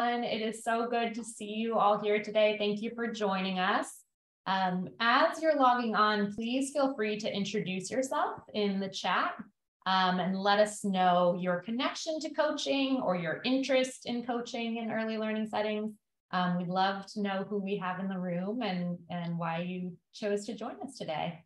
It is so good to see you all here today. Thank you for joining us. Um, as you're logging on, please feel free to introduce yourself in the chat um, and let us know your connection to coaching or your interest in coaching in early learning settings. Um, we'd love to know who we have in the room and, and why you chose to join us today.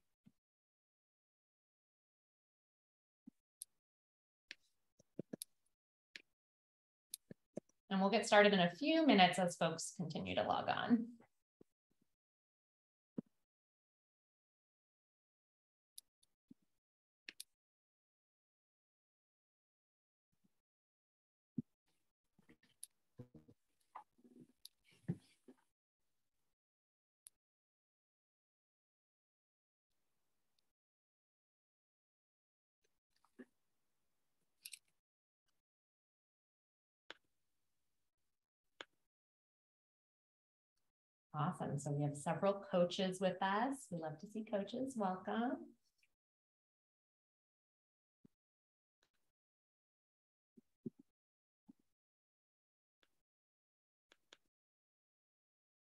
And we'll get started in a few minutes as folks continue to log on. Awesome. So we have several coaches with us. We love to see coaches. Welcome.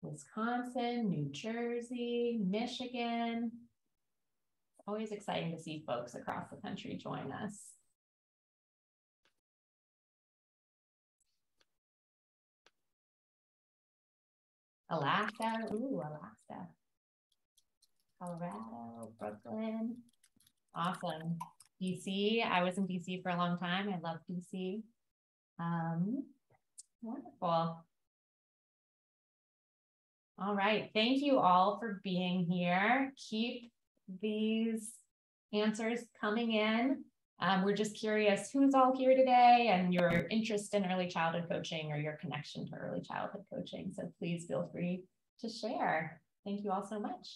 Wisconsin, New Jersey, Michigan. Always exciting to see folks across the country join us. Alaska. Ooh, Alaska. Colorado, Brooklyn. Awesome. DC. I was in DC for a long time. I love DC. Um, wonderful. All right. Thank you all for being here. Keep these answers coming in. Um, we're just curious who's all here today and your interest in early childhood coaching or your connection to early childhood coaching. So please feel free to share. Thank you all so much.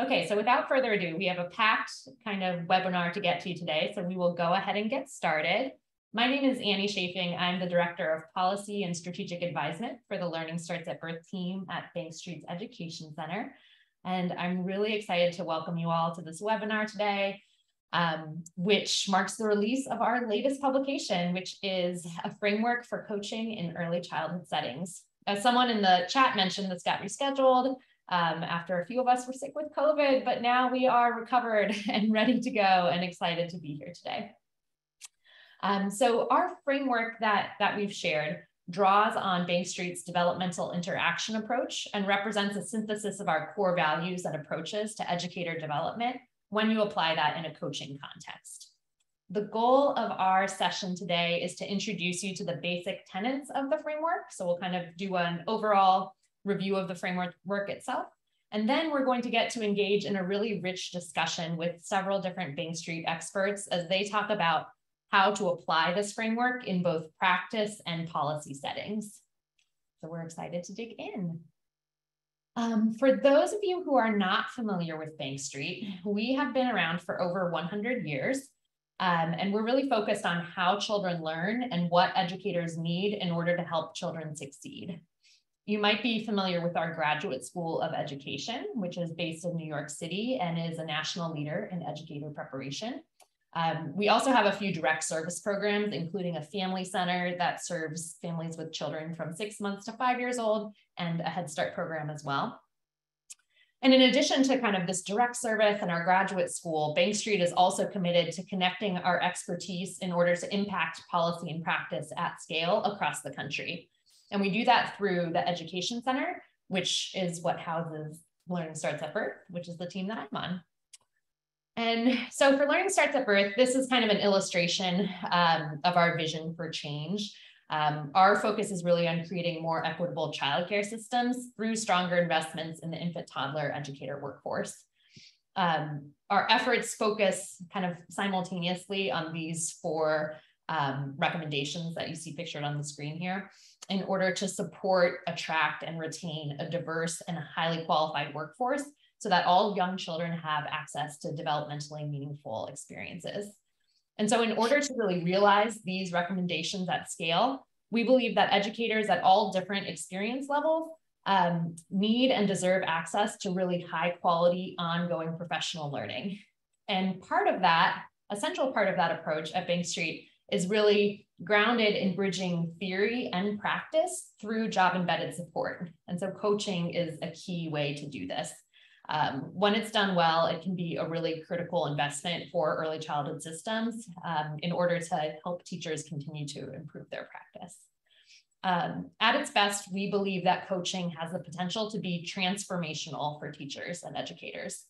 Okay, so without further ado, we have a packed kind of webinar to get to today. So we will go ahead and get started. My name is Annie Chafing. I'm the Director of Policy and Strategic Advisement for the Learning Starts at Birth team at Bank Street's Education Center. And I'm really excited to welcome you all to this webinar today um, which marks the release of our latest publication, which is a framework for coaching in early childhood settings. As someone in the chat mentioned, this got rescheduled um, after a few of us were sick with COVID, but now we are recovered and ready to go and excited to be here today. Um, so our framework that, that we've shared draws on Bank Street's developmental interaction approach and represents a synthesis of our core values and approaches to educator development when you apply that in a coaching context. The goal of our session today is to introduce you to the basic tenets of the framework. So we'll kind of do an overall review of the framework work itself. And then we're going to get to engage in a really rich discussion with several different Bank Street experts as they talk about how to apply this framework in both practice and policy settings. So we're excited to dig in. Um, for those of you who are not familiar with Bank Street, we have been around for over 100 years. Um, and we're really focused on how children learn and what educators need in order to help children succeed. You might be familiar with our Graduate School of Education, which is based in New York City and is a national leader in educator preparation. Um, we also have a few direct service programs, including a family center that serves families with children from six months to five years old and a Head Start program as well. And in addition to kind of this direct service and our graduate school, Bank Street is also committed to connecting our expertise in order to impact policy and practice at scale across the country. And we do that through the Education Center, which is what houses Learning Starts at Birth, which is the team that I'm on. And so for Learning Starts at Birth, this is kind of an illustration um, of our vision for change. Um, our focus is really on creating more equitable childcare systems through stronger investments in the infant toddler educator workforce. Um, our efforts focus kind of simultaneously on these four um, recommendations that you see pictured on the screen here in order to support, attract, and retain a diverse and highly qualified workforce so that all young children have access to developmentally meaningful experiences. And so, in order to really realize these recommendations at scale, we believe that educators at all different experience levels um, need and deserve access to really high quality, ongoing professional learning. And part of that, a central part of that approach at Bank Street, is really grounded in bridging theory and practice through job embedded support. And so coaching is a key way to do this. Um, when it's done well, it can be a really critical investment for early childhood systems um, in order to help teachers continue to improve their practice. Um, at its best, we believe that coaching has the potential to be transformational for teachers and educators.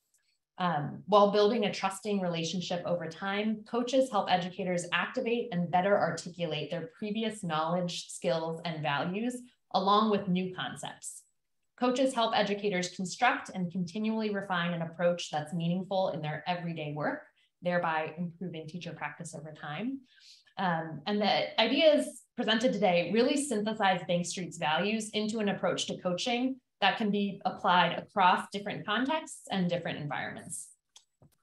Um, while building a trusting relationship over time, coaches help educators activate and better articulate their previous knowledge, skills, and values, along with new concepts. Coaches help educators construct and continually refine an approach that's meaningful in their everyday work, thereby improving teacher practice over time. Um, and the ideas presented today really synthesize Bank Street's values into an approach to coaching that can be applied across different contexts and different environments.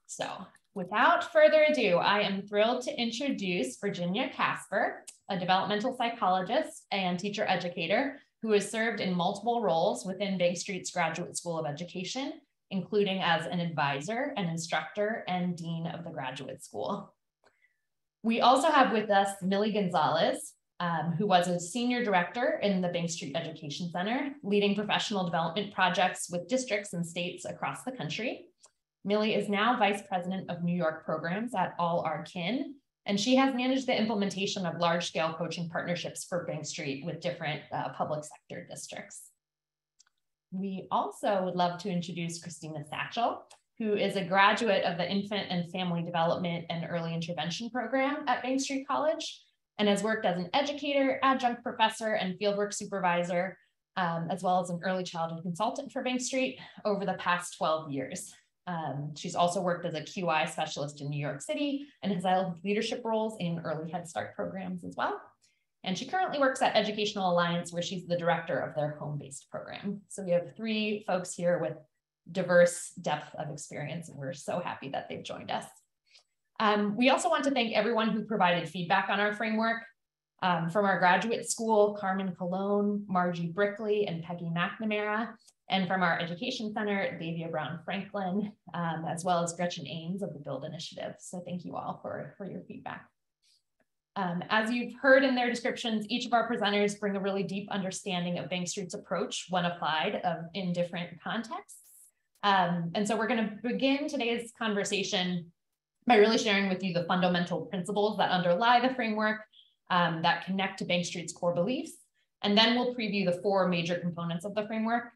So without further ado, I am thrilled to introduce Virginia Casper, a developmental psychologist and teacher educator who has served in multiple roles within Bank Street's Graduate School of Education, including as an advisor, an instructor, and dean of the graduate school. We also have with us Millie Gonzalez, um, who was a senior director in the Bank Street Education Center, leading professional development projects with districts and states across the country. Millie is now vice president of New York programs at All Our Kin, and she has managed the implementation of large scale coaching partnerships for Bank Street with different uh, public sector districts. We also would love to introduce Christina Satchel, who is a graduate of the Infant and Family Development and Early Intervention Program at Bank Street College and has worked as an educator, adjunct professor, and fieldwork supervisor, um, as well as an early childhood consultant for Bank Street over the past 12 years. Um, she's also worked as a QI specialist in New York City and has held leadership roles in early Head Start programs as well. And she currently works at Educational Alliance, where she's the director of their home-based program. So we have three folks here with diverse depth of experience. And we're so happy that they've joined us. Um, we also want to thank everyone who provided feedback on our framework. Um, from our graduate school, Carmen Colon, Margie Brickley, and Peggy McNamara, and from our education center, Davia Brown Franklin, um, as well as Gretchen Ames of the Build Initiative. So thank you all for, for your feedback. Um, as you've heard in their descriptions, each of our presenters bring a really deep understanding of Bank Street's approach when applied um, in different contexts. Um, and so we're going to begin today's conversation by really sharing with you the fundamental principles that underlie the framework um, that connect to Bank Street's core beliefs. And then we'll preview the four major components of the framework.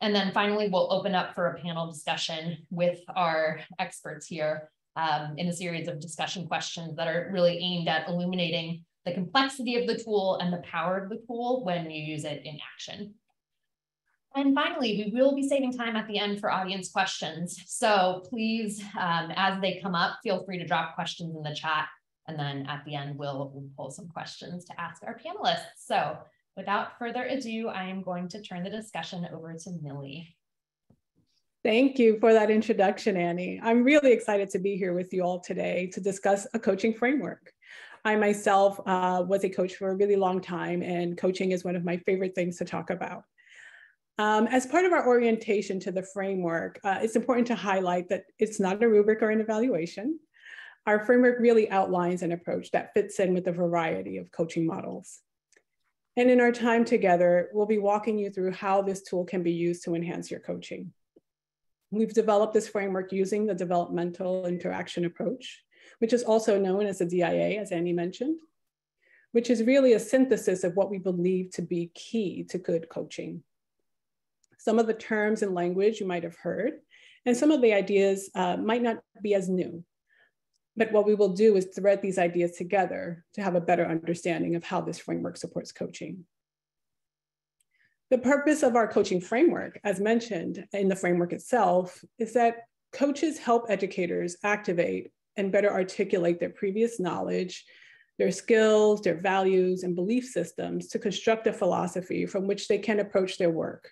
And then finally, we'll open up for a panel discussion with our experts here um, in a series of discussion questions that are really aimed at illuminating the complexity of the tool and the power of the tool when you use it in action. And finally, we will be saving time at the end for audience questions. So please, um, as they come up, feel free to drop questions in the chat. And then at the end, we'll, we'll pull some questions to ask our panelists. So without further ado, I am going to turn the discussion over to Millie. Thank you for that introduction, Annie. I'm really excited to be here with you all today to discuss a coaching framework. I myself uh, was a coach for a really long time, and coaching is one of my favorite things to talk about. Um, as part of our orientation to the framework, uh, it's important to highlight that it's not a rubric or an evaluation. Our framework really outlines an approach that fits in with a variety of coaching models. And in our time together, we'll be walking you through how this tool can be used to enhance your coaching. We've developed this framework using the developmental interaction approach, which is also known as the DIA, as Annie mentioned, which is really a synthesis of what we believe to be key to good coaching some of the terms and language you might have heard, and some of the ideas uh, might not be as new. But what we will do is thread these ideas together to have a better understanding of how this framework supports coaching. The purpose of our coaching framework, as mentioned in the framework itself, is that coaches help educators activate and better articulate their previous knowledge, their skills, their values, and belief systems to construct a philosophy from which they can approach their work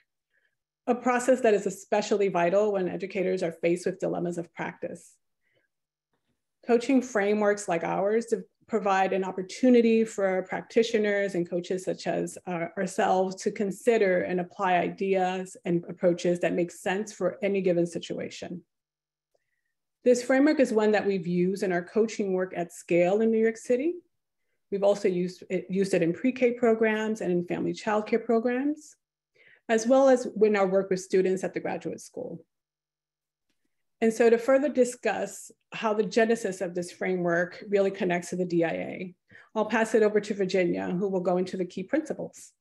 a process that is especially vital when educators are faced with dilemmas of practice. Coaching frameworks like ours to provide an opportunity for practitioners and coaches such as uh, ourselves to consider and apply ideas and approaches that make sense for any given situation. This framework is one that we've used in our coaching work at scale in New York City. We've also used it, used it in pre-K programs and in family childcare programs, as well as in our work with students at the graduate school. And so to further discuss how the genesis of this framework really connects to the DIA, I'll pass it over to Virginia, who will go into the key principles.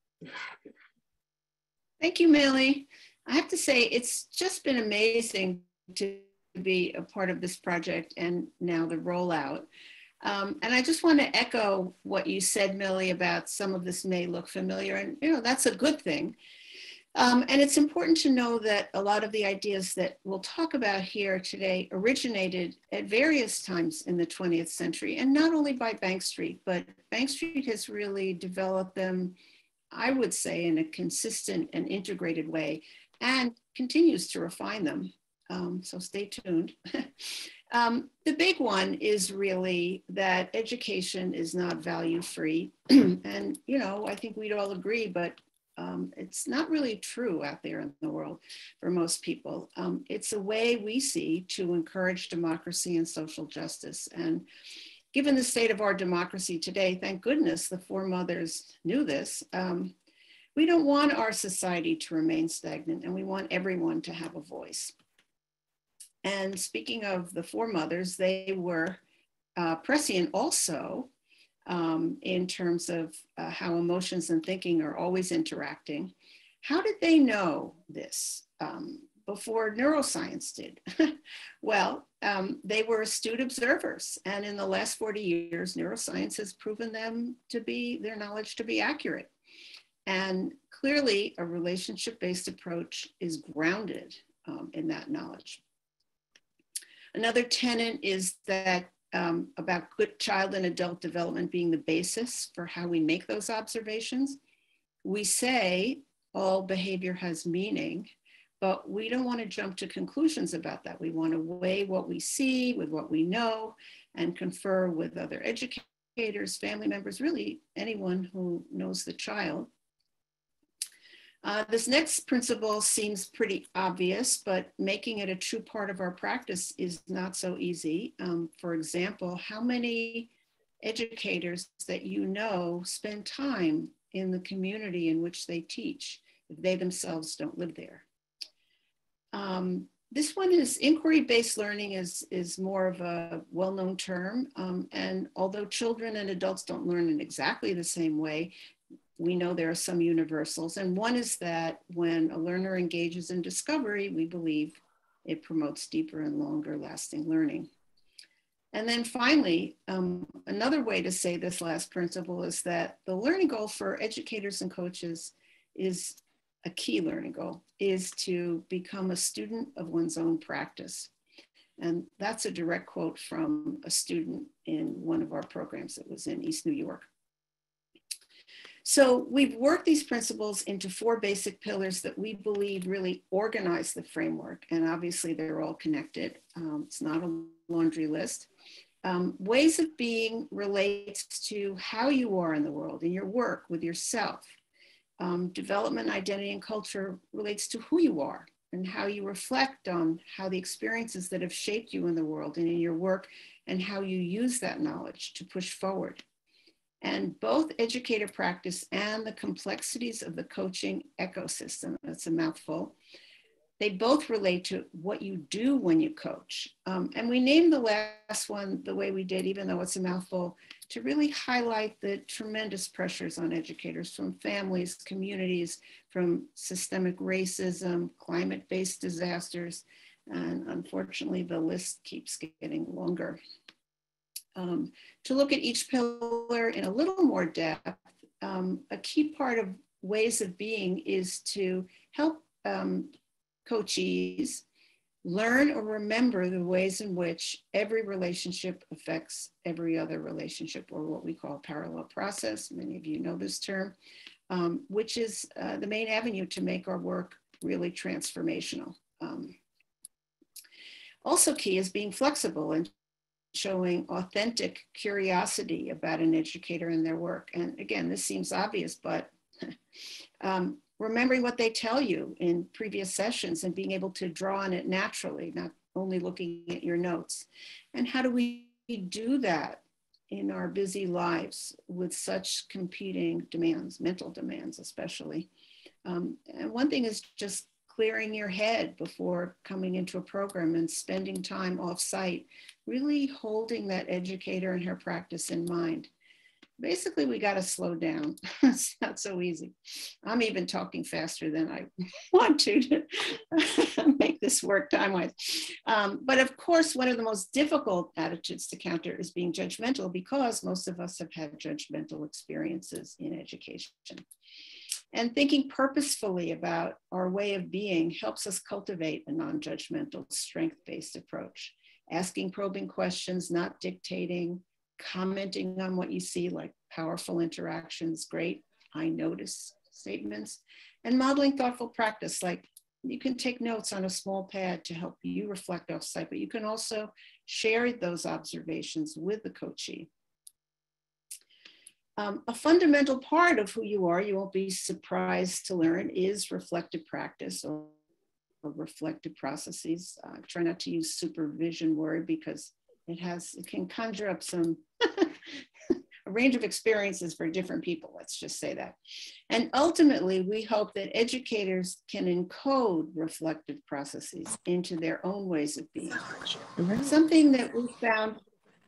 Thank you, Millie. I have to say, it's just been amazing to be a part of this project and now the rollout. Um, and I just want to echo what you said, Millie, about some of this may look familiar, and you know that's a good thing. Um, and it's important to know that a lot of the ideas that we'll talk about here today originated at various times in the 20th century, and not only by Bank Street, but Bank Street has really developed them, I would say, in a consistent and integrated way, and continues to refine them. Um, so stay tuned. um, the big one is really that education is not value free. and, you know, I think we'd all agree, but um, it's not really true out there in the world for most people. Um, it's a way we see to encourage democracy and social justice. And given the state of our democracy today, thank goodness the foremothers knew this. Um, we don't want our society to remain stagnant and we want everyone to have a voice. And speaking of the foremothers, they were uh, prescient also um, in terms of uh, how emotions and thinking are always interacting. How did they know this um, before neuroscience did? well, um, they were astute observers. And in the last 40 years, neuroscience has proven them to be, their knowledge to be accurate. And clearly, a relationship based approach is grounded um, in that knowledge. Another tenet is that um, about good child and adult development being the basis for how we make those observations. We say all behavior has meaning, but we don't want to jump to conclusions about that. We want to weigh what we see with what we know and confer with other educators, family members, really anyone who knows the child uh, this next principle seems pretty obvious, but making it a true part of our practice is not so easy. Um, for example, how many educators that you know spend time in the community in which they teach if they themselves don't live there? Um, this one is inquiry-based learning is, is more of a well-known term. Um, and although children and adults don't learn in exactly the same way, we know there are some universals. And one is that when a learner engages in discovery, we believe it promotes deeper and longer lasting learning. And then finally, um, another way to say this last principle is that the learning goal for educators and coaches is a key learning goal, is to become a student of one's own practice. And that's a direct quote from a student in one of our programs that was in East New York. So we've worked these principles into four basic pillars that we believe really organize the framework. And obviously they're all connected. Um, it's not a laundry list. Um, ways of being relates to how you are in the world, in your work, with yourself. Um, development, identity, and culture relates to who you are and how you reflect on how the experiences that have shaped you in the world and in your work and how you use that knowledge to push forward. And both educator practice and the complexities of the coaching ecosystem, that's a mouthful, they both relate to what you do when you coach. Um, and we named the last one the way we did, even though it's a mouthful, to really highlight the tremendous pressures on educators from families, communities, from systemic racism, climate based disasters. And unfortunately, the list keeps getting longer um, to look at each pillar in a little more depth, um, a key part of ways of being is to help um, coachees learn or remember the ways in which every relationship affects every other relationship, or what we call parallel process. Many of you know this term, um, which is uh, the main avenue to make our work really transformational. Um, also key is being flexible and showing authentic curiosity about an educator and their work. And again, this seems obvious, but um, remembering what they tell you in previous sessions and being able to draw on it naturally, not only looking at your notes. And how do we do that in our busy lives with such competing demands, mental demands especially. Um, and one thing is just clearing your head before coming into a program and spending time off site, really holding that educator and her practice in mind basically we got to slow down. it's not so easy. I'm even talking faster than I want to to make this work time wise. Um, but of course, one of the most difficult attitudes to counter is being judgmental because most of us have had judgmental experiences in education. And thinking purposefully about our way of being helps us cultivate a non judgmental, strength based approach. Asking probing questions, not dictating, commenting on what you see, like powerful interactions, great, I notice statements, and modeling thoughtful practice, like you can take notes on a small pad to help you reflect off site, but you can also share those observations with the coachee. Um, a fundamental part of who you are, you won't be surprised to learn, is reflective practice or, or reflective processes. Uh, try not to use supervision word because it has it can conjure up some a range of experiences for different people let's just say that. And ultimately we hope that educators can encode reflective processes into their own ways of being. Something that we found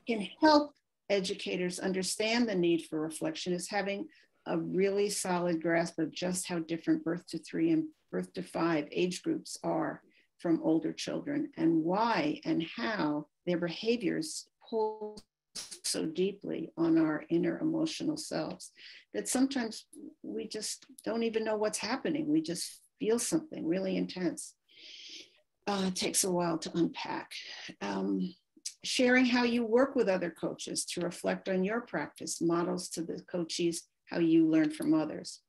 can help educators understand the need for reflection is having a really solid grasp of just how different birth to three and birth to five age groups are from older children and why and how their behaviors pull so deeply on our inner emotional selves that sometimes we just don't even know what's happening. We just feel something really intense. Uh, it takes a while to unpack. Um, sharing how you work with other coaches to reflect on your practice models to the coaches how you learn from others.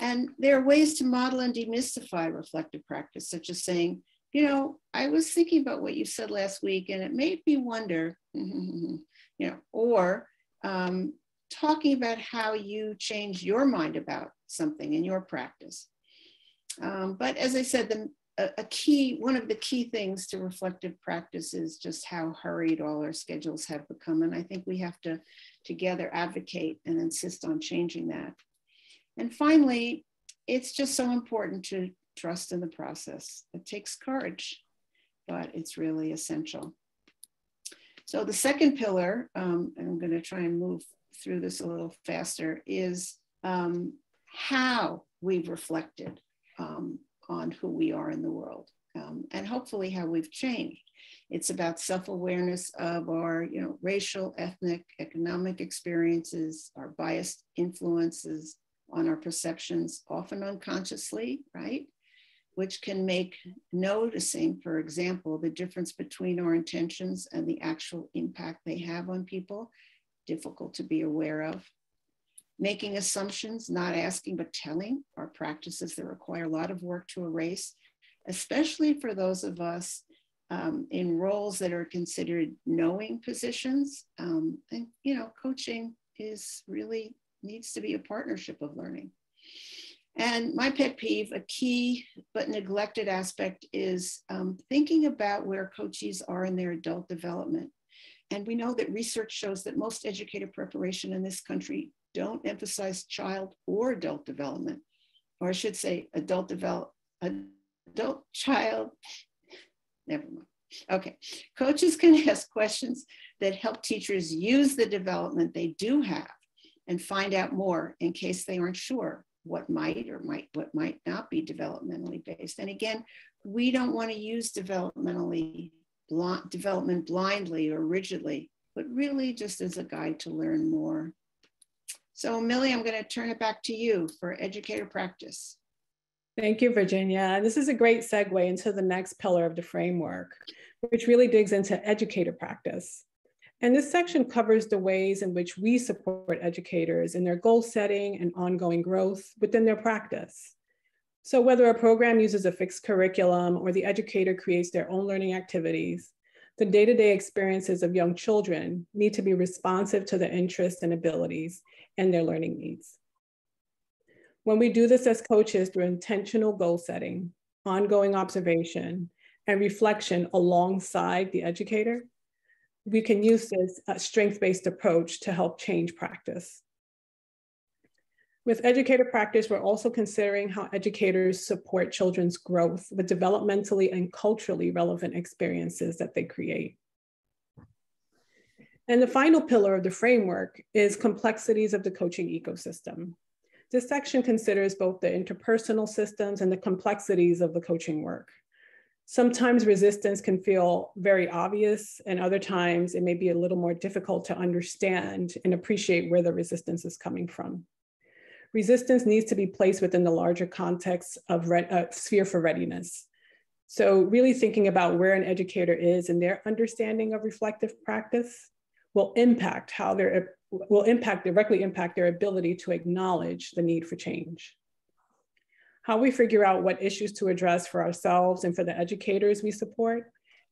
And there are ways to model and demystify reflective practice, such as saying, you know, I was thinking about what you said last week and it made me wonder, you know, or um, talking about how you change your mind about something in your practice. Um, but as I said, the, a, a, key, one of the key things to reflective practice is just how hurried all our schedules have become. And I think we have to together advocate and insist on changing that. And finally, it's just so important to trust in the process. It takes courage, but it's really essential. So the second pillar, um, I'm going to try and move through this a little faster, is um, how we've reflected um, on who we are in the world, um, and hopefully how we've changed. It's about self-awareness of our, you know, racial, ethnic, economic experiences, our biased influences on our perceptions, often unconsciously, right? which can make noticing, for example, the difference between our intentions and the actual impact they have on people difficult to be aware of. Making assumptions, not asking but telling, are practices that require a lot of work to erase, especially for those of us um, in roles that are considered knowing positions. Um, and, you know, coaching is really needs to be a partnership of learning. And my pet peeve, a key but neglected aspect, is um, thinking about where coaches are in their adult development. And we know that research shows that most educator preparation in this country don't emphasize child or adult development, or I should say adult develop, adult child, never mind. Okay, coaches can ask questions that help teachers use the development they do have and find out more in case they aren't sure what might or might what might not be developmentally based. And again, we don't want to use developmentally development blindly or rigidly, but really just as a guide to learn more. So Millie, I'm going to turn it back to you for educator practice. Thank you, Virginia. This is a great segue into the next pillar of the framework, which really digs into educator practice. And this section covers the ways in which we support educators in their goal setting and ongoing growth within their practice. So whether a program uses a fixed curriculum or the educator creates their own learning activities, the day-to-day experiences of young children need to be responsive to their interests and abilities and their learning needs. When we do this as coaches through intentional goal setting, ongoing observation, and reflection alongside the educator, we can use this uh, strength-based approach to help change practice. With educator practice, we're also considering how educators support children's growth with developmentally and culturally relevant experiences that they create. And the final pillar of the framework is complexities of the coaching ecosystem. This section considers both the interpersonal systems and the complexities of the coaching work. Sometimes resistance can feel very obvious, and other times it may be a little more difficult to understand and appreciate where the resistance is coming from resistance needs to be placed within the larger context of uh, sphere for readiness. So really thinking about where an educator is and their understanding of reflective practice will impact how they're, will impact, directly impact their ability to acknowledge the need for change. How we figure out what issues to address for ourselves and for the educators we support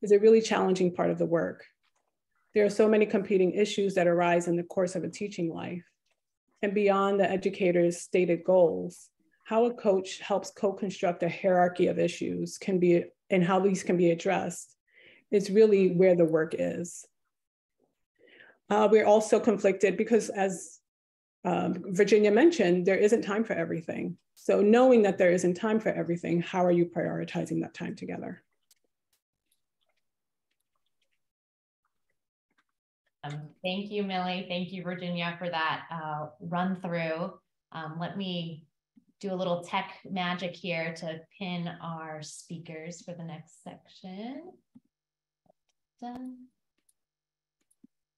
is a really challenging part of the work. There are so many competing issues that arise in the course of a teaching life and beyond the educator's stated goals, how a coach helps co-construct a hierarchy of issues can be and how these can be addressed is really where the work is. Uh, we're also conflicted because as um, Virginia mentioned, there isn't time for everything. So knowing that there isn't time for everything, how are you prioritizing that time together? Um, thank you, Millie. Thank you, Virginia, for that uh, run through. Um, let me do a little tech magic here to pin our speakers for the next section. Done.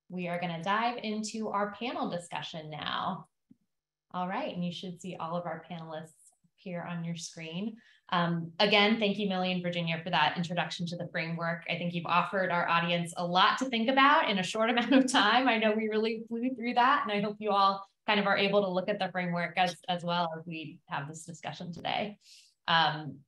We are going to dive into our panel discussion now. All right, and you should see all of our panelists here on your screen. Um, again, thank you, Millie and Virginia, for that introduction to the framework. I think you've offered our audience a lot to think about in a short amount of time. I know we really flew through that, and I hope you all kind of are able to look at the framework as, as well as we have this discussion today. Um,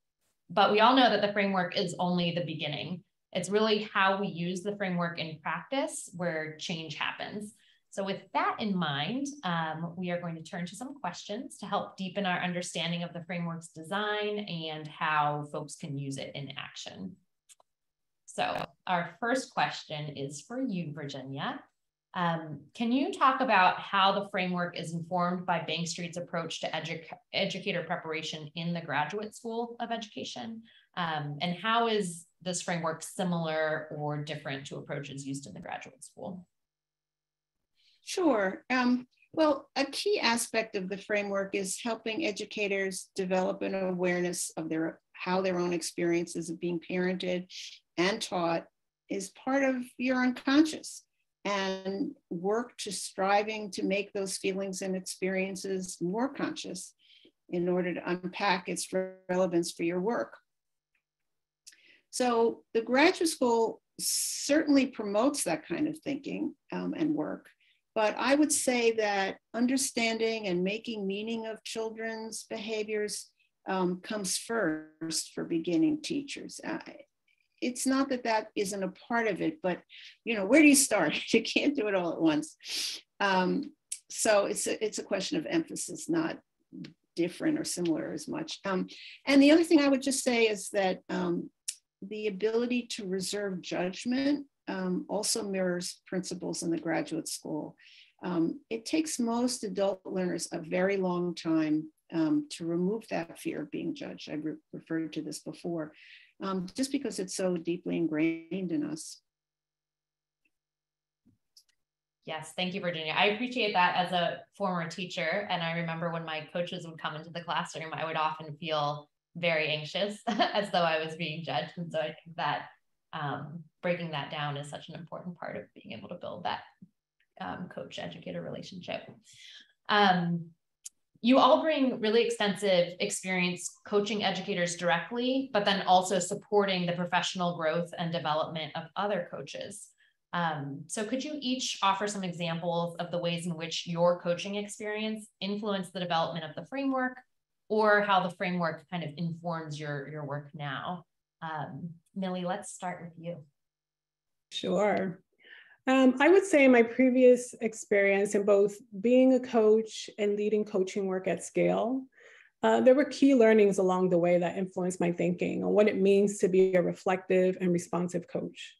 but we all know that the framework is only the beginning. It's really how we use the framework in practice where change happens. So with that in mind, um, we are going to turn to some questions to help deepen our understanding of the framework's design and how folks can use it in action. So our first question is for you, Virginia. Um, can you talk about how the framework is informed by Bank Street's approach to edu educator preparation in the Graduate School of Education? Um, and how is this framework similar or different to approaches used in the graduate school? Sure. Um, well, a key aspect of the framework is helping educators develop an awareness of their how their own experiences of being parented and taught is part of your unconscious and work to striving to make those feelings and experiences more conscious in order to unpack its relevance for your work. So the graduate school certainly promotes that kind of thinking um, and work. But I would say that understanding and making meaning of children's behaviors um, comes first for beginning teachers. Uh, it's not that that isn't a part of it, but you know, where do you start? you can't do it all at once. Um, so it's a, it's a question of emphasis, not different or similar as much. Um, and the other thing I would just say is that um, the ability to reserve judgment um, also mirrors principles in the graduate school. Um, it takes most adult learners a very long time um, to remove that fear of being judged. I re referred to this before, um, just because it's so deeply ingrained in us. Yes, thank you, Virginia. I appreciate that as a former teacher. And I remember when my coaches would come into the classroom, I would often feel very anxious as though I was being judged. And so I think that um, breaking that down is such an important part of being able to build that um, coach educator relationship. Um, you all bring really extensive experience coaching educators directly, but then also supporting the professional growth and development of other coaches. Um, so could you each offer some examples of the ways in which your coaching experience influenced the development of the framework or how the framework kind of informs your, your work now? Um, Millie, let's start with you. Sure. Um, I would say my previous experience in both being a coach and leading coaching work at scale, uh, there were key learnings along the way that influenced my thinking on what it means to be a reflective and responsive coach.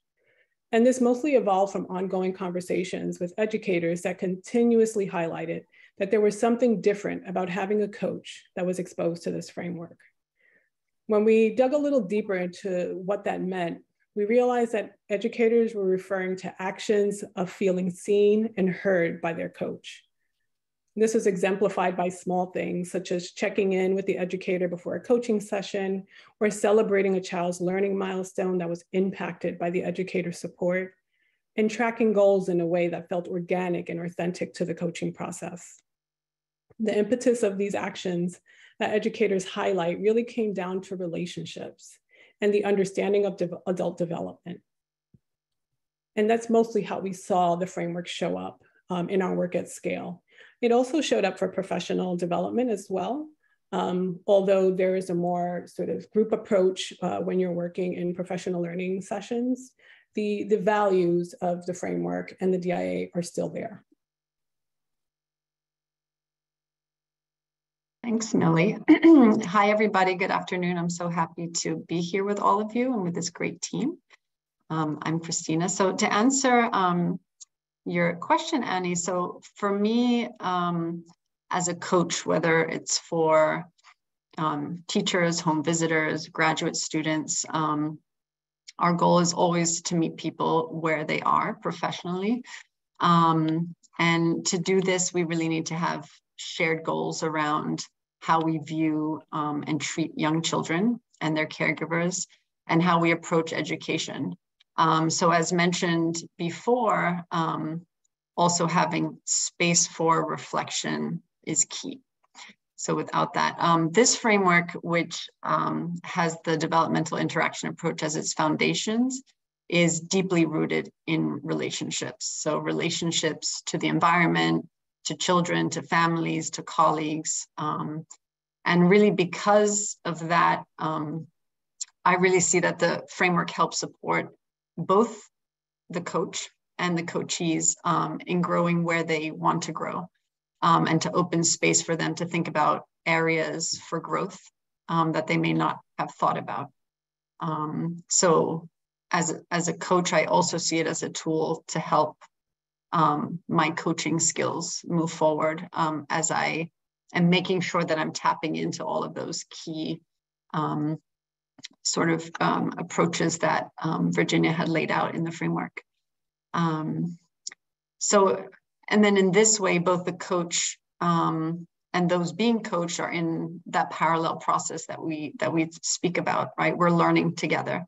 And this mostly evolved from ongoing conversations with educators that continuously highlighted that there was something different about having a coach that was exposed to this framework. When we dug a little deeper into what that meant, we realized that educators were referring to actions of feeling seen and heard by their coach. This is exemplified by small things such as checking in with the educator before a coaching session or celebrating a child's learning milestone that was impacted by the educator's support and tracking goals in a way that felt organic and authentic to the coaching process. The impetus of these actions that educators highlight really came down to relationships and the understanding of de adult development. And that's mostly how we saw the framework show up um, in our work at scale. It also showed up for professional development as well. Um, although there is a more sort of group approach uh, when you're working in professional learning sessions, the, the values of the framework and the DIA are still there. Thanks, Millie. Hi, everybody. Good afternoon. I'm so happy to be here with all of you and with this great team. Um, I'm Christina. So to answer um, your question, Annie. So for me, um, as a coach, whether it's for um, teachers, home visitors, graduate students, um, our goal is always to meet people where they are professionally. Um, and to do this, we really need to have shared goals around how we view um, and treat young children and their caregivers and how we approach education. Um, so as mentioned before, um, also having space for reflection is key. So without that, um, this framework, which um, has the developmental interaction approach as its foundations, is deeply rooted in relationships. So relationships to the environment, to children, to families, to colleagues. Um, and really because of that, um, I really see that the framework helps support both the coach and the coachees um, in growing where they want to grow um, and to open space for them to think about areas for growth um, that they may not have thought about. Um, so as, as a coach, I also see it as a tool to help um, my coaching skills move forward um, as I am making sure that I'm tapping into all of those key sort of approaches that Virginia had laid out in the framework. Um, so, and then in this way, both the coach um, and those being coached are in that parallel process that we that we speak about, right? We're learning together,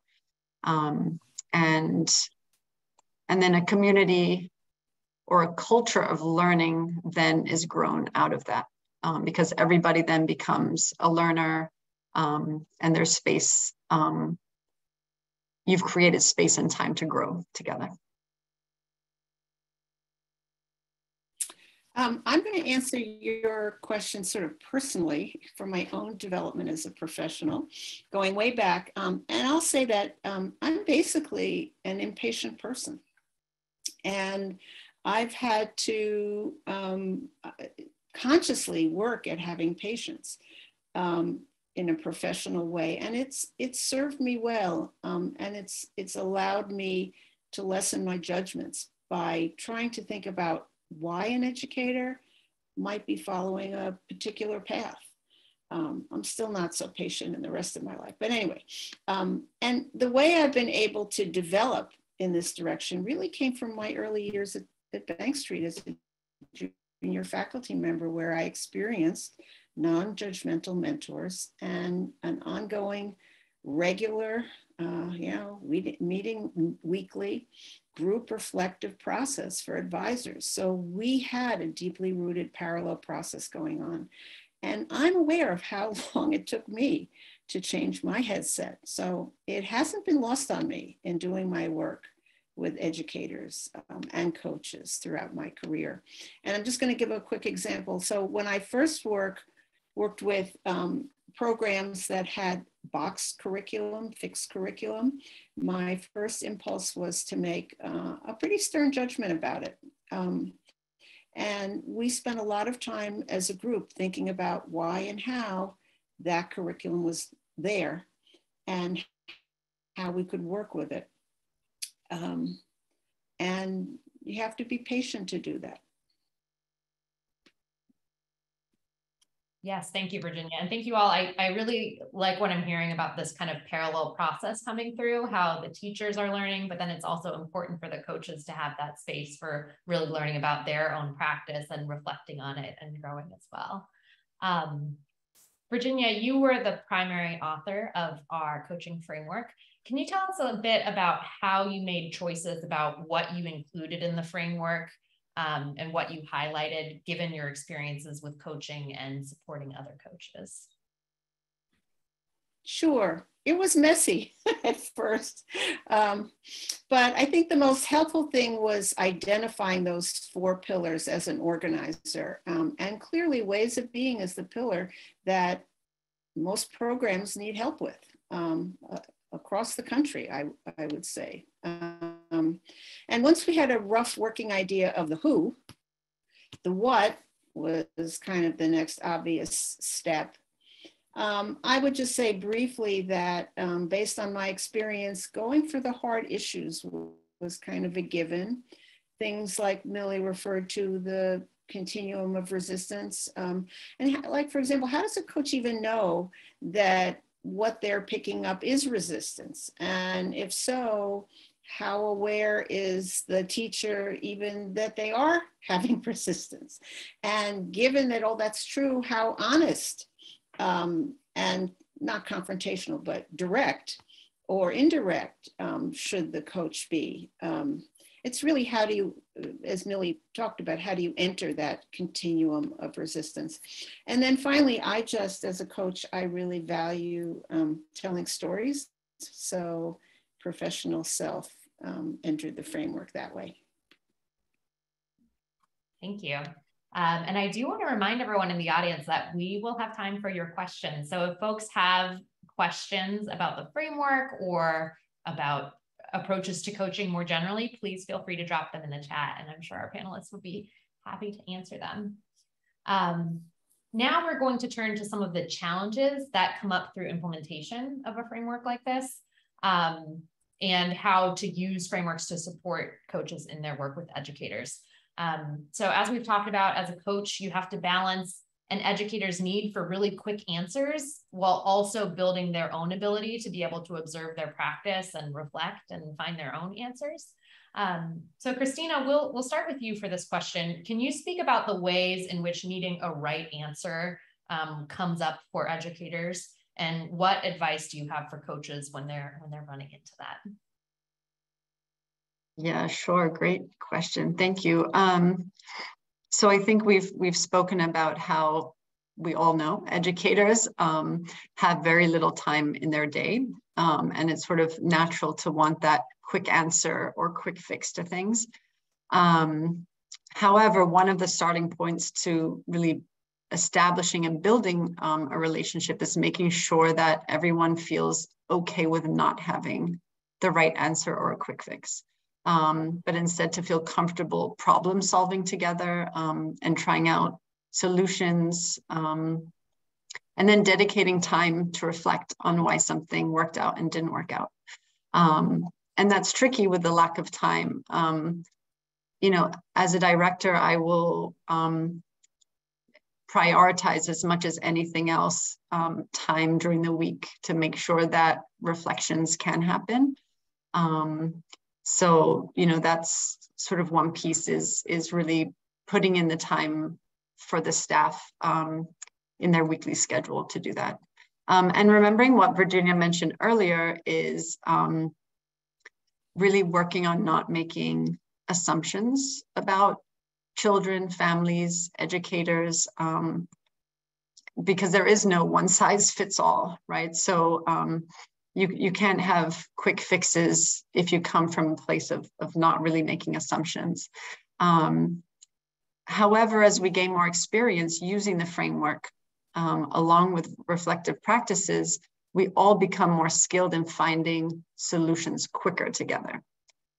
um, and and then a community or a culture of learning then is grown out of that um, because everybody then becomes a learner um, and there's space um, you've created space and time to grow together Um, I'm going to answer your question sort of personally for my own development as a professional, going way back. Um, and I'll say that um, I'm basically an impatient person. And I've had to um, consciously work at having patience um, in a professional way. And it's, it's served me well. Um, and it's, it's allowed me to lessen my judgments by trying to think about why an educator might be following a particular path. Um, I'm still not so patient in the rest of my life. But anyway, um, and the way I've been able to develop in this direction really came from my early years at, at Bank Street as a junior faculty member, where I experienced non judgmental mentors and an ongoing, regular, uh, you know, meeting weekly group reflective process for advisors. So we had a deeply rooted parallel process going on. And I'm aware of how long it took me to change my headset. So it hasn't been lost on me in doing my work with educators um, and coaches throughout my career. And I'm just going to give a quick example. So when I first work, worked with um, programs that had box curriculum, fixed curriculum, my first impulse was to make uh, a pretty stern judgment about it. Um, and we spent a lot of time as a group thinking about why and how that curriculum was there and how we could work with it. Um, and you have to be patient to do that. Yes, thank you, Virginia. And thank you all. I, I really like what I'm hearing about this kind of parallel process coming through, how the teachers are learning, but then it's also important for the coaches to have that space for really learning about their own practice and reflecting on it and growing as well. Um, Virginia, you were the primary author of our coaching framework. Can you tell us a bit about how you made choices about what you included in the framework um, and what you highlighted given your experiences with coaching and supporting other coaches? Sure. It was messy at first. Um, but I think the most helpful thing was identifying those four pillars as an organizer. Um, and clearly, ways of being is the pillar that most programs need help with um, uh, across the country, I, I would say. Um, and once we had a rough working idea of the who, the what was kind of the next obvious step. Um, I would just say briefly that um, based on my experience, going for the hard issues was kind of a given. Things like Millie referred to the continuum of resistance. Um, and like, for example, how does a coach even know that what they're picking up is resistance? And if so, how aware is the teacher even that they are having persistence? And given that all that's true, how honest um, and not confrontational, but direct or indirect um, should the coach be? Um, it's really how do you, as Millie talked about, how do you enter that continuum of resistance? And then finally, I just, as a coach, I really value um, telling stories. So professional self um, entered the framework that way. Thank you. Um, and I do want to remind everyone in the audience that we will have time for your questions. So if folks have questions about the framework or about approaches to coaching more generally, please feel free to drop them in the chat and I'm sure our panelists would be happy to answer them. Um, now we're going to turn to some of the challenges that come up through implementation of a framework like this. Um, and how to use frameworks to support coaches in their work with educators. Um, so as we've talked about as a coach, you have to balance an educator's need for really quick answers while also building their own ability to be able to observe their practice and reflect and find their own answers. Um, so Christina, we'll, we'll start with you for this question. Can you speak about the ways in which needing a right answer um, comes up for educators? And what advice do you have for coaches when they're when they're running into that? Yeah sure. Great question. Thank you. Um, so i think we've we've spoken about how we all know educators um, have very little time in their day um, and it's sort of natural to want that quick answer or quick fix to things um, however one of the starting points to really establishing and building um, a relationship is making sure that everyone feels okay with not having the right answer or a quick fix. Um, but instead to feel comfortable problem solving together um, and trying out solutions um, and then dedicating time to reflect on why something worked out and didn't work out. Um, and that's tricky with the lack of time. Um, you know, as a director, I will um, prioritize as much as anything else um, time during the week to make sure that reflections can happen. Um, so, you know, that's sort of one piece is, is really putting in the time for the staff um, in their weekly schedule to do that. Um, and remembering what Virginia mentioned earlier is um, really working on not making assumptions about children, families, educators, um, because there is no one size fits all, right? So um, you, you can't have quick fixes if you come from a place of, of not really making assumptions. Um, however, as we gain more experience using the framework, um, along with reflective practices, we all become more skilled in finding solutions quicker together.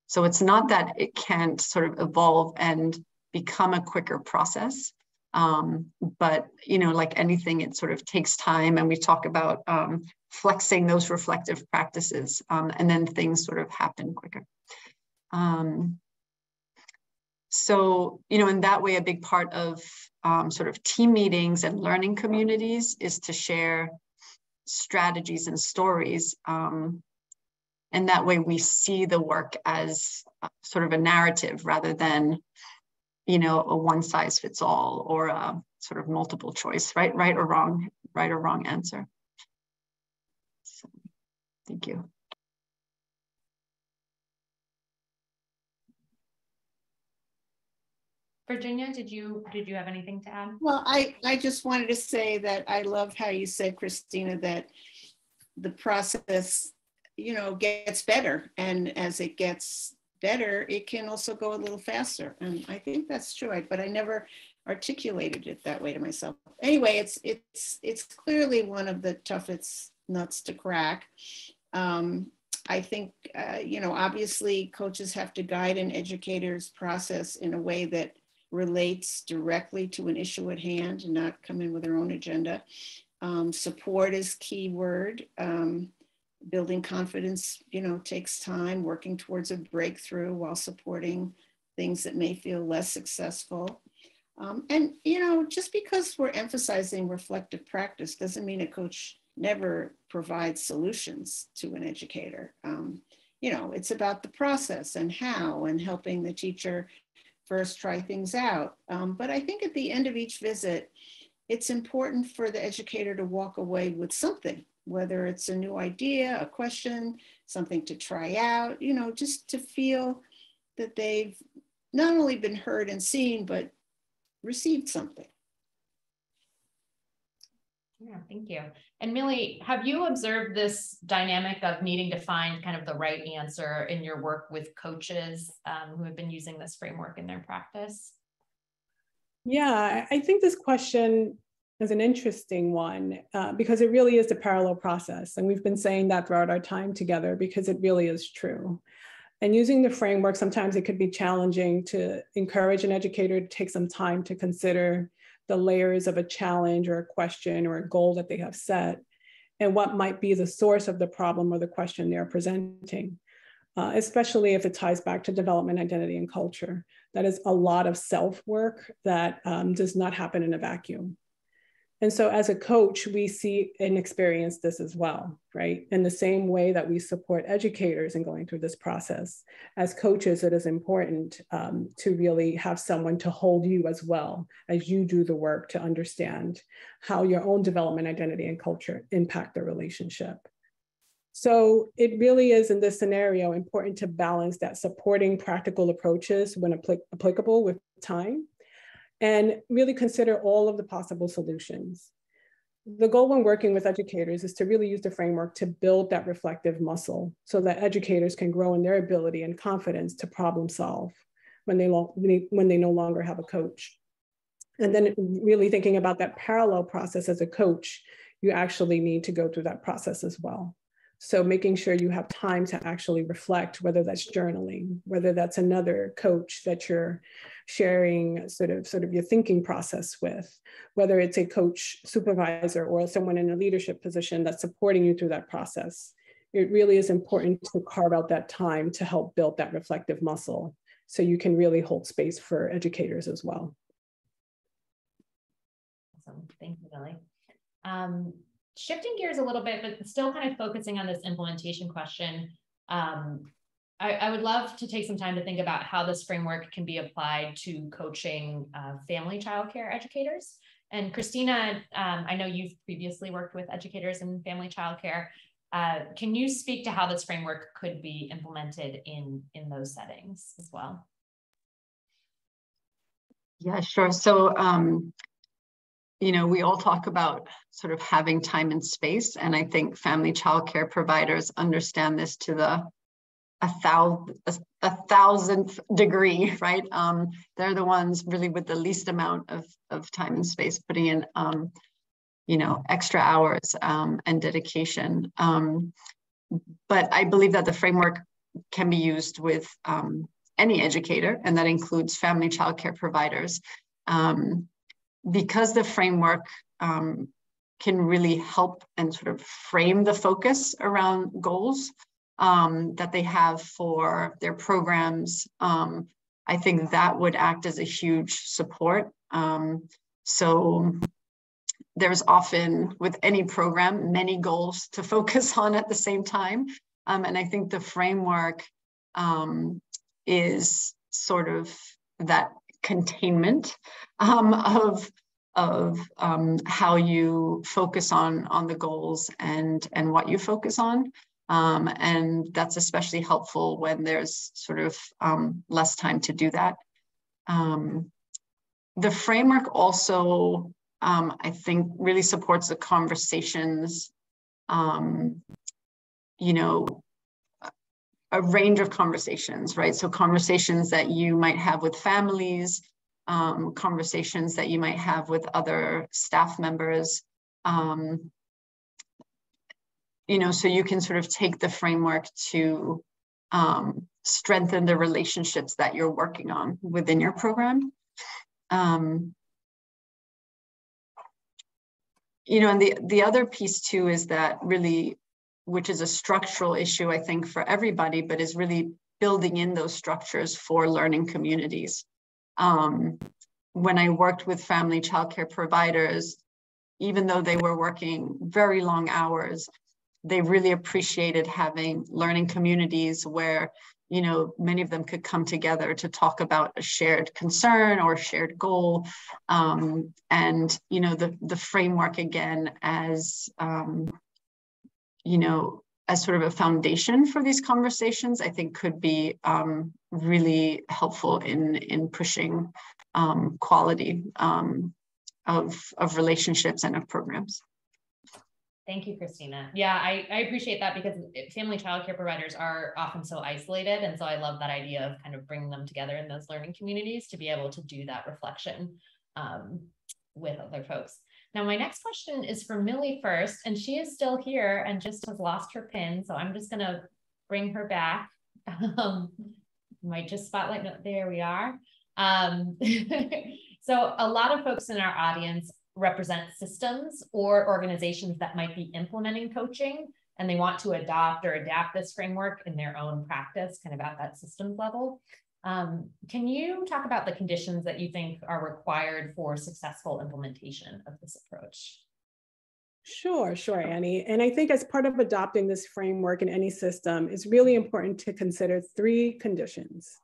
So it's not that it can't sort of evolve and become a quicker process. Um, but you know, like anything, it sort of takes time, and we talk about um, flexing those reflective practices, um, and then things sort of happen quicker. Um, so, you know, in that way, a big part of um, sort of team meetings and learning communities is to share strategies and stories. Um, and that way we see the work as sort of a narrative rather than, you know, a one size fits all or a sort of multiple choice, right? Right or wrong, right or wrong answer. So, thank you. Virginia, did you did you have anything to add? Well, I, I just wanted to say that I love how you said, Christina, that the process, you know, gets better. And as it gets better, it can also go a little faster. And I think that's true. But I never articulated it that way to myself. Anyway, it's it's it's clearly one of the toughest nuts to crack. Um, I think, uh, you know, obviously coaches have to guide an educator's process in a way that relates directly to an issue at hand and not come in with their own agenda. Um, support is key word. Um, building confidence, you know, takes time, working towards a breakthrough while supporting things that may feel less successful. Um, and, you know, just because we're emphasizing reflective practice doesn't mean a coach never provides solutions to an educator. Um, you know, it's about the process and how and helping the teacher first try things out. Um, but I think at the end of each visit, it's important for the educator to walk away with something, whether it's a new idea, a question, something to try out, you know, just to feel that they've not only been heard and seen, but received something. Yeah, thank you. And Millie, have you observed this dynamic of needing to find kind of the right answer in your work with coaches um, who have been using this framework in their practice? Yeah, I think this question is an interesting one uh, because it really is a parallel process. And we've been saying that throughout our time together because it really is true. And using the framework, sometimes it could be challenging to encourage an educator to take some time to consider the layers of a challenge or a question or a goal that they have set and what might be the source of the problem or the question they're presenting, uh, especially if it ties back to development, identity, and culture. That is a lot of self work that um, does not happen in a vacuum. And so as a coach, we see and experience this as well, right? In the same way that we support educators in going through this process, as coaches, it is important um, to really have someone to hold you as well as you do the work to understand how your own development, identity, and culture impact the relationship. So it really is in this scenario important to balance that supporting practical approaches when apl applicable with time and really consider all of the possible solutions. The goal when working with educators is to really use the framework to build that reflective muscle so that educators can grow in their ability and confidence to problem solve when they, when they no longer have a coach. And then really thinking about that parallel process as a coach, you actually need to go through that process as well. So making sure you have time to actually reflect, whether that's journaling, whether that's another coach that you're sharing sort of sort of your thinking process with, whether it's a coach supervisor or someone in a leadership position that's supporting you through that process. It really is important to carve out that time to help build that reflective muscle so you can really hold space for educators as well. Awesome. Thank you, Lily. Um, shifting gears a little bit, but still kind of focusing on this implementation question. Um, I, I, would love to take some time to think about how this framework can be applied to coaching uh, family childcare educators. And Christina, um, I know you've previously worked with educators in family childcare. Uh, can you speak to how this framework could be implemented in, in those settings as well? Yeah, sure. So um, you know, we all talk about sort of having time and space. And I think family childcare providers understand this to the a a, a thousandth degree, right? Um, they're the ones really with the least amount of, of time and space putting in um, you know, extra hours um, and dedication. Um, but I believe that the framework can be used with um, any educator, and that includes family childcare providers. Um, because the framework um, can really help and sort of frame the focus around goals um, that they have for their programs, um, I think that would act as a huge support. Um, so there's often with any program many goals to focus on at the same time um, and i think the framework um, is sort of that containment um, of of um, how you focus on on the goals and and what you focus on. Um, and that's especially helpful when there's sort of um, less time to do that. The framework also um, I think really supports the conversations, um, you know, a range of conversations, right? So conversations that you might have with families, um, conversations that you might have with other staff members, um, you know, so you can sort of take the framework to um, strengthen the relationships that you're working on within your program. Um, you know, and the the other piece too is that really, which is a structural issue, I think, for everybody, but is really building in those structures for learning communities. Um, when I worked with family childcare providers, even though they were working very long hours, they really appreciated having learning communities where you know, many of them could come together to talk about a shared concern or shared goal. Um, and, you know, the, the framework again as, um, you know, as sort of a foundation for these conversations, I think could be um, really helpful in, in pushing um, quality um, of, of relationships and of programs. Thank you, Christina. Yeah, I, I appreciate that because family childcare providers are often so isolated. And so I love that idea of kind of bringing them together in those learning communities to be able to do that reflection um, with other folks. Now, my next question is for Millie first, and she is still here and just has lost her pin. So I'm just going to bring her back. Um, might just spotlight, there we are. Um, so a lot of folks in our audience represent systems or organizations that might be implementing coaching and they want to adopt or adapt this framework in their own practice, kind of at that systems level. Um, can you talk about the conditions that you think are required for successful implementation of this approach? Sure, sure, Annie. And I think as part of adopting this framework in any system, it's really important to consider three conditions.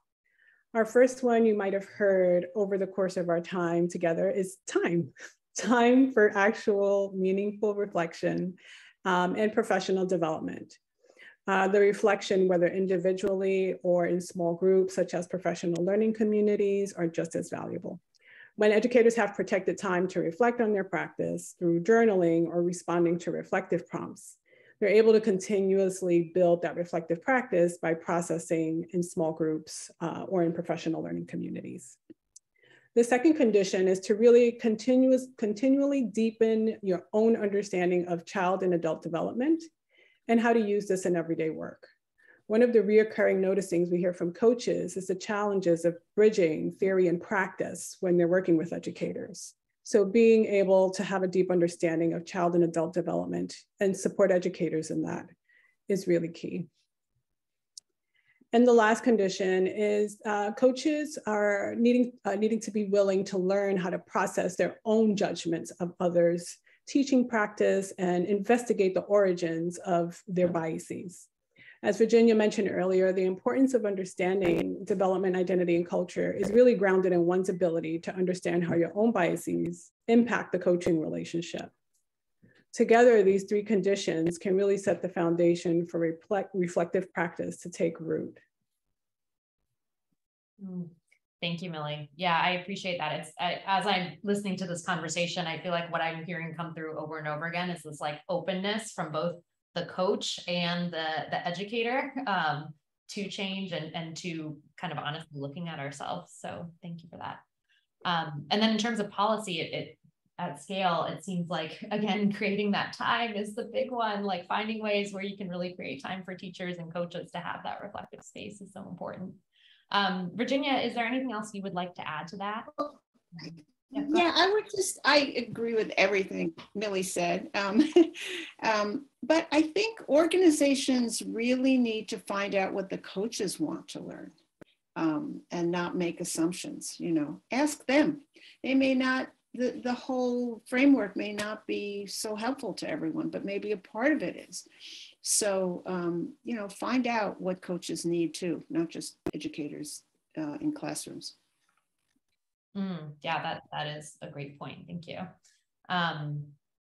Our first one you might have heard over the course of our time together is time time for actual meaningful reflection um, and professional development. Uh, the reflection, whether individually or in small groups, such as professional learning communities, are just as valuable. When educators have protected time to reflect on their practice through journaling or responding to reflective prompts, they're able to continuously build that reflective practice by processing in small groups uh, or in professional learning communities. The second condition is to really continuous, continually deepen your own understanding of child and adult development and how to use this in everyday work. One of the reoccurring noticings we hear from coaches is the challenges of bridging theory and practice when they're working with educators. So being able to have a deep understanding of child and adult development and support educators in that is really key. And the last condition is uh, coaches are needing, uh, needing to be willing to learn how to process their own judgments of others' teaching practice and investigate the origins of their biases. As Virginia mentioned earlier, the importance of understanding development, identity, and culture is really grounded in one's ability to understand how your own biases impact the coaching relationship. Together, these three conditions can really set the foundation for reflect, reflective practice to take root. Mm, thank you, Millie. Yeah, I appreciate that. It's I, as I'm listening to this conversation, I feel like what I'm hearing come through over and over again is this like openness from both the coach and the the educator um, to change and and to kind of honestly looking at ourselves. So thank you for that. Um, and then in terms of policy, it, it at scale, it seems like, again, creating that time is the big one, like finding ways where you can really create time for teachers and coaches to have that reflective space is so important. Um, Virginia, is there anything else you would like to add to that? Yeah, yeah I would just, I agree with everything Millie said. Um, um, but I think organizations really need to find out what the coaches want to learn. um, and not make assumptions. You know, ask them. They may not. The, the whole framework may not be so helpful to everyone, but maybe a part of it is. So, um, you know, find out what coaches need too, not just educators uh, in classrooms. Mm, yeah, that that is a great point. Thank you. Um,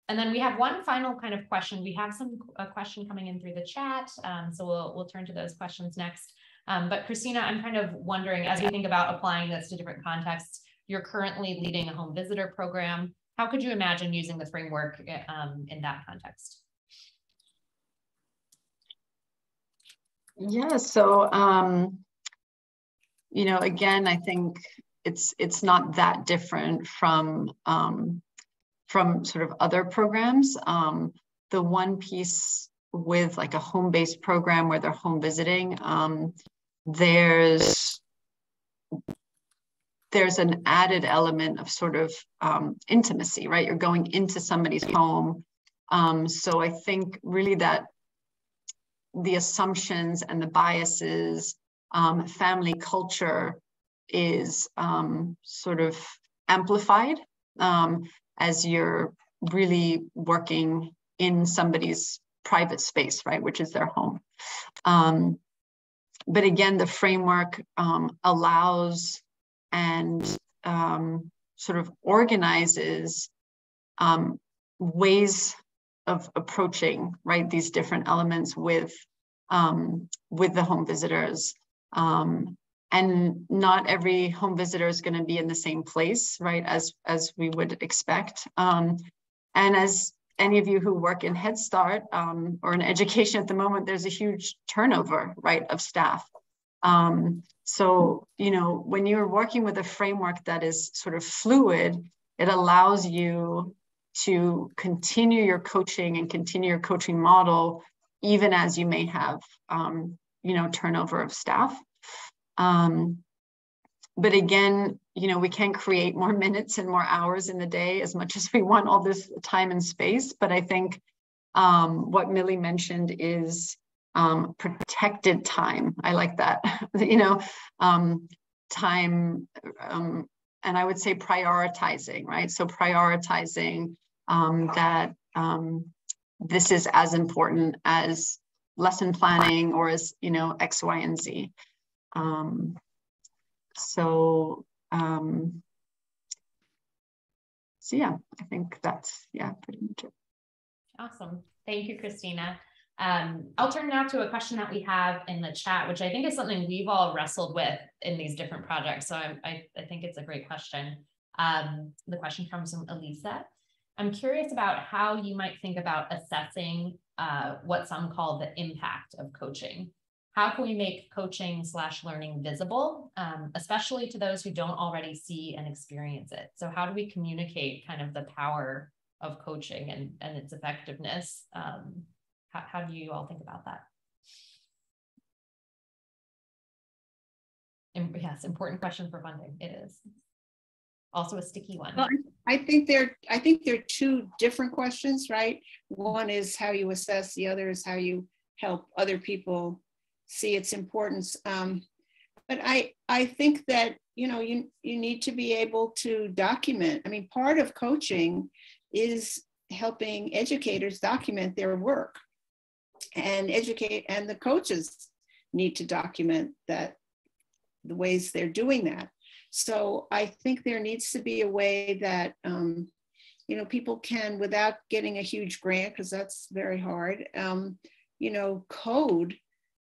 and then we have one final kind of question. We have some a question coming in through the chat, um, so we'll we'll turn to those questions next. Um, but Christina, I'm kind of wondering as we think about applying this to different contexts. You're currently leading a home visitor program. How could you imagine using the framework um, in that context? Yeah, so um, you know, again, I think it's it's not that different from um, from sort of other programs. Um, the one piece with like a home-based program where they're home visiting, um, there's there's an added element of sort of um, intimacy, right? You're going into somebody's home. Um, so I think really that the assumptions and the biases, um, family culture is um, sort of amplified um, as you're really working in somebody's private space, right, which is their home. Um, but again, the framework um, allows and sort of organizes ways of approaching right these different elements with um, with the home visitors. Um, and not every home visitor is going to be in the same place right as as we would expect. Um, and as any of you who work in head start um, or in education at the moment there's a huge turnover right of staff. Um, so you know when you're working with a framework that is sort of fluid it allows you to continue your coaching and continue your coaching model, even as you may have, um, you know, turnover of staff. Um, but again, you know, we can create more minutes and more hours in the day as much as we want all this time and space. But I think um, what Millie mentioned is um, protected time. I like that, you know, um, time, um, and I would say prioritizing, right? So prioritizing um, that um, this is as important as lesson planning or as you know X, Y, and Z. Um, so um, so yeah, I think that's yeah pretty much it. Awesome, thank you, Christina. Um, I'll turn now to a question that we have in the chat, which I think is something we've all wrestled with in these different projects. So I, I, I think it's a great question. Um, the question comes from Elisa. I'm curious about how you might think about assessing uh, what some call the impact of coaching. How can we make coaching slash learning visible, um, especially to those who don't already see and experience it? So how do we communicate kind of the power of coaching and, and its effectiveness? Um, how, how do you all think about that? yes, important question for funding. It is also a sticky one. Well, I think they're I think they're two different questions, right? One is how you assess, the other is how you help other people see its importance. Um, but I I think that you know you you need to be able to document. I mean, part of coaching is helping educators document their work, and educate and the coaches need to document that the ways they're doing that. So I think there needs to be a way that, um, you know, people can, without getting a huge grant, because that's very hard, um, you know, code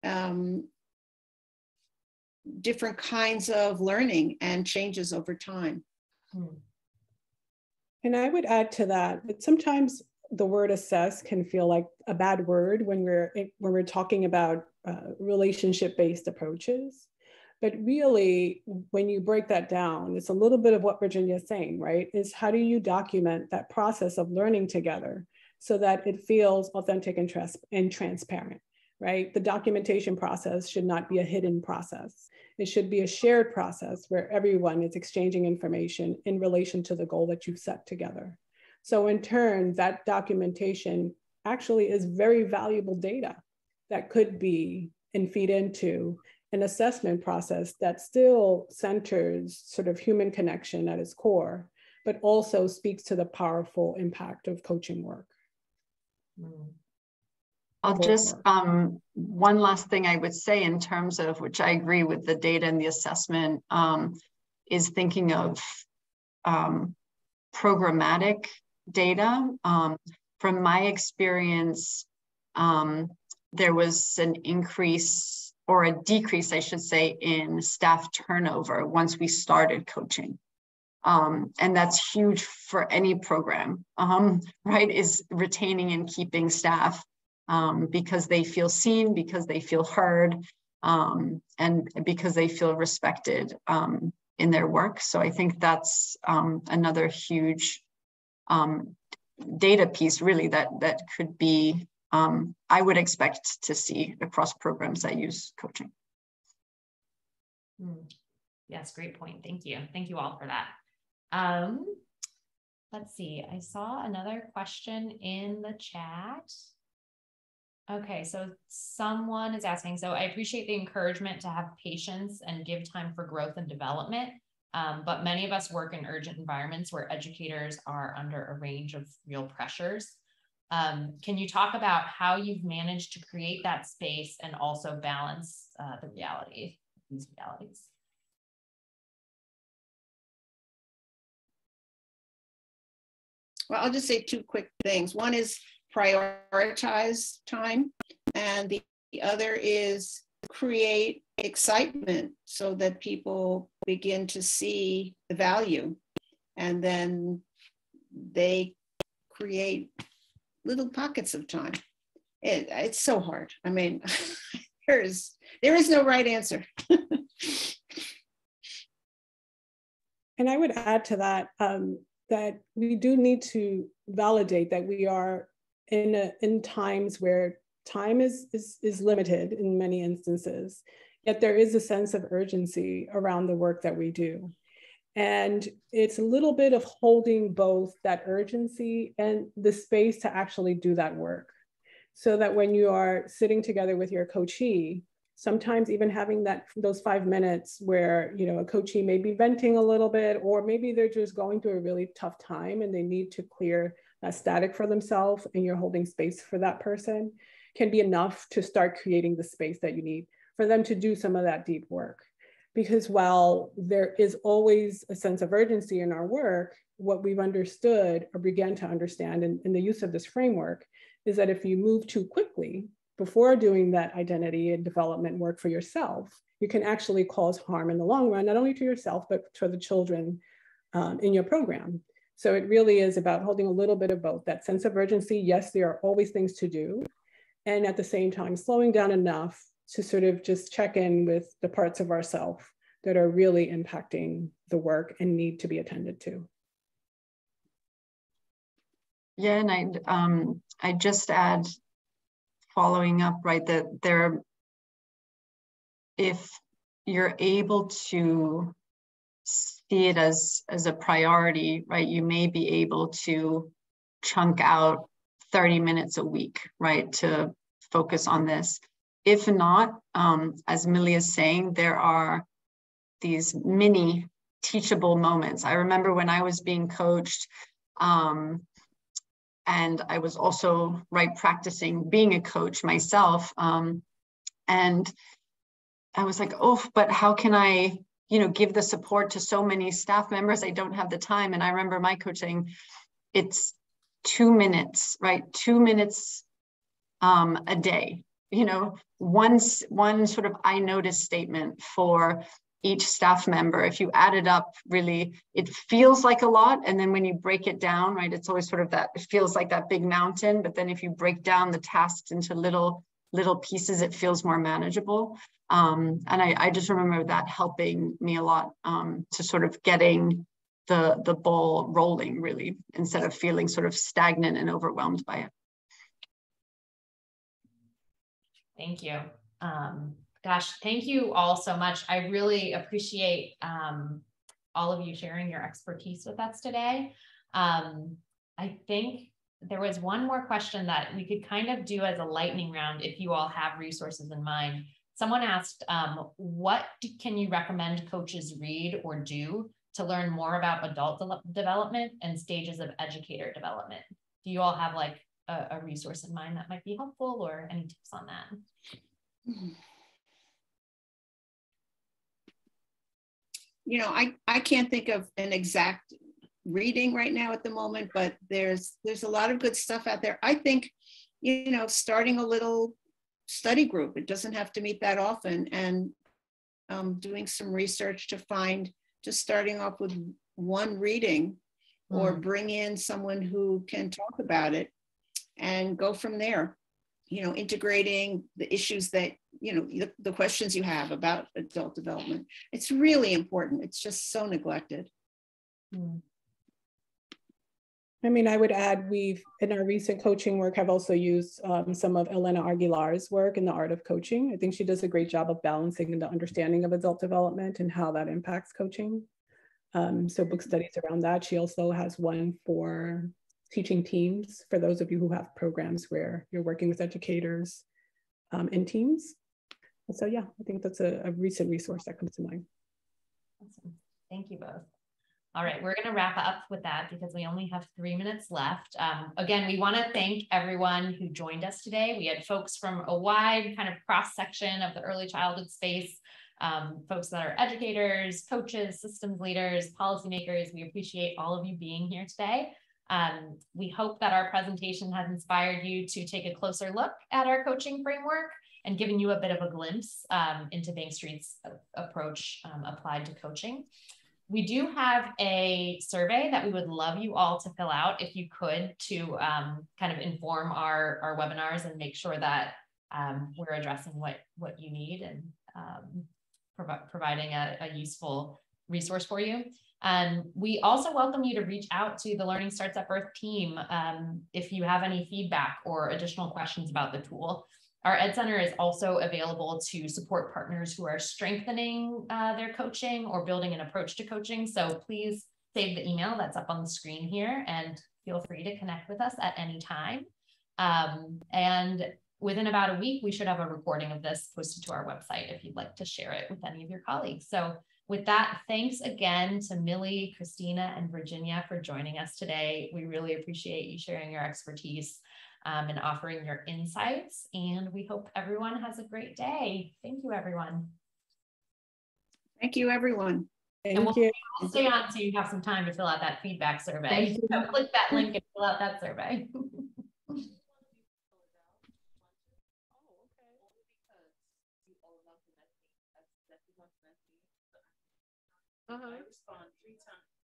um, different kinds of learning and changes over time. Hmm. And I would add to that that sometimes the word assess can feel like a bad word when we're when we're talking about uh, relationship based approaches. But really, when you break that down, it's a little bit of what Virginia is saying, right? Is how do you document that process of learning together so that it feels authentic and, trans- and transparent, right? The documentation process should not be a hidden process. It should be a shared process where everyone is exchanging information in relation to the goal that you've set together. So, in turn, that documentation actually is very valuable data that could be and feed into an assessment process that still centers sort of human connection at its core, but also speaks to the powerful impact of coaching work. Mm. I'll just, um, one last thing I would say in terms of, which I agree with the data and the assessment, um, is thinking of um, programmatic data. Um, from my experience, um, there was an increase or a decrease, I should say, in staff turnover once we started coaching. Um, and that's huge for any program, um, right? Is retaining and keeping staff um, because they feel seen, because they feel heard, um, and because they feel respected um, in their work. So I think that's um, another huge data piece, really, that that could be um, I would expect to see across programs that use coaching. Mm. Yes, great point. Thank you. Thank you all for that. Um, let's see. I saw another question in the chat. Okay, so someone is asking, so I appreciate the encouragement to have patience and give time for growth and development. Um, but many of us work in urgent environments where educators are under a range of real pressures. Um, can you talk about how you've managed to create that space and also balance uh, the reality, these realities? Well, I'll just say two quick things. One is prioritize time, and the, the other is create excitement so that people begin to see the value and then they create little pockets of time. It, it's so hard. I mean, there is there is no right answer. and I would add to that um, that we do need to validate that we are in a, in times where time is, is is limited in many instances. Yet there is a sense of urgency around the work that we do. And it's a little bit of holding both that urgency and the space to actually do that work. So that when you are sitting together with your coachee, sometimes even having that those five minutes where you know a coachee may be venting a little bit, or maybe they're just going through a really tough time and they need to clear that static for themselves, and you're holding space for that person, can be enough to start creating the space that you need for them to do some of that deep work because while there is always a sense of urgency in our work, what we've understood or began to understand in, in the use of this framework is that if you move too quickly before doing that identity and development work for yourself, you can actually cause harm in the long run, not only to yourself, but to the children um, in your program. So it really is about holding a little bit of both that sense of urgency. Yes, there are always things to do. And at the same time, slowing down enough to sort of just check in with the parts of ourself that are really impacting the work and need to be attended to. Yeah, and I um I just add following up right that there if you're able to see it as as a priority, right, you may be able to chunk out 30 minutes a week, right, to focus on this. If not, um, as Millie is saying, there are these mini teachable moments. I remember when I was being coached, um, and I was also right practicing being a coach myself. Um, and I was like, oh, but how can I, you know, give the support to so many staff members? I don't have the time. And I remember my coaching, it's two minutes, right? Two minutes um, a day you know one one sort of i notice statement for each staff member. If you add it up really it feels like a lot. And then when you break it down right it's always sort of that it feels like that big mountain. But then if you break down the tasks into little little pieces it feels more manageable. Um, and I, I, just remember that helping me a lot um, to sort of getting the the ball rolling really instead of feeling sort of stagnant and overwhelmed by it Thank you. Um, gosh, thank you all so much. I really appreciate um, all of you sharing your expertise with us today. Um, I think there was one more question that we could kind of do as a lightning round if you all have resources in mind. someone asked, um, what do, can you recommend coaches read or do to learn more about adult de development and stages of educator development? Do you all have like a, a resource in mind that might be helpful or any tips on that? You know, I, I can't think of an exact reading right now at the moment, but there's there's a lot of good stuff out there. I think, you know, starting a little study group, it doesn't have to meet that often, and um, doing some research to find just starting off with one reading or mm. bring in someone who can talk about it and go from there you know integrating the issues that you know the, the questions you have about adult development it's really important it's just so neglected mm. I mean, I would add we've in our recent coaching work have also used um, some of Elena Aguilar's work in the art of coaching. I think she does a great job of balancing the understanding of adult development and how that impacts coaching. Um, so book studies around that. She also has one for teaching teams for those of you who have programs where you're working with educators um, teams. So yeah, I think that's a, a recent resource that comes to mind. Awesome. Thank you both. All right, we're going to wrap up with that because we only have three minutes left. Um, again, we want to thank everyone who joined us today. We had folks from a wide kind of cross section of the early childhood space, um, folks that are educators, coaches, systems leaders, policymakers. We appreciate all of you being here today. Um, we hope that our presentation has inspired you to take a closer look at our coaching framework and given you a bit of a glimpse um, into Bank Street's approach um, applied to coaching. We do have a survey that we would love you all to fill out if you could to um, kind of inform our, our webinars and make sure that um, we're addressing what, what you need and um, provi providing a, a, useful resource for you. Um, we also welcome you to reach out to the Learning Starts at Birth team um, if you have any feedback or additional questions about the tool. Our Ed Center is also available to support partners who are strengthening uh, their coaching or building an approach to coaching. So please save the email that's up on the screen here and feel free to connect with us at any time. Um, and within about a week, we should have a recording of this posted to our website if you'd like to share it with any of your colleagues. So with that, thanks again to Millie, Christina, and Virginia for joining us today. We really appreciate you sharing your expertise um, and offering your insights. And we hope everyone has a great day. Thank you, everyone. Thank you, everyone. Thank and we'll, you. Stay on so you have some time to fill out that feedback survey. So click that link and fill out that survey. Uh-huh. I respond three times.